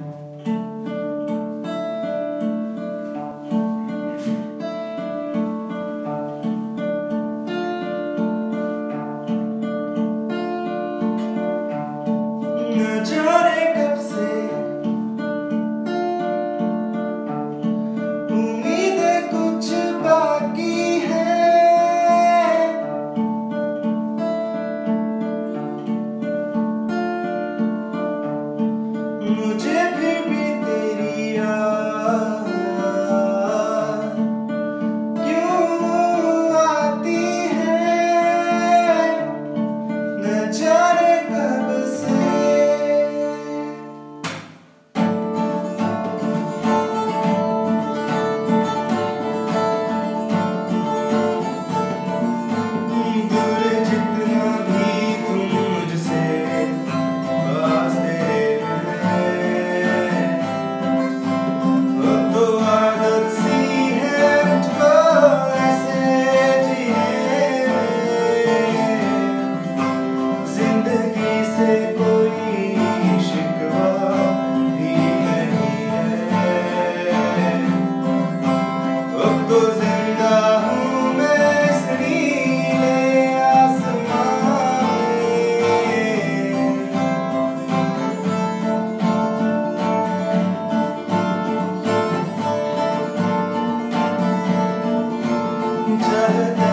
那家。Another